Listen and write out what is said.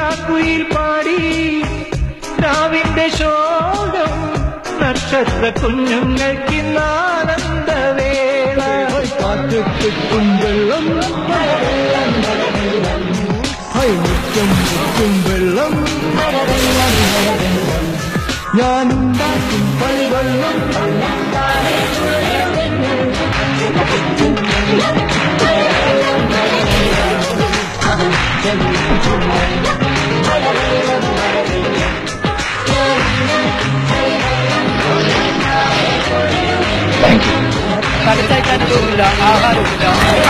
രാക്കുയിൽ പാടി രാവിന്റെ ശോകം നക്ഷത്ര കുഞ്ഞുങ്ങൾക്കിന്നാനന്ദവേള കാറ്റും വെള്ളം മുറ്റം വെള്ളം ഞാനുണ്ടാക്കും പൈവെള്ളം കടച്ചയക്കാനൊന്നുമില്ല ആഹാരമില്ല ആരോഗ്യം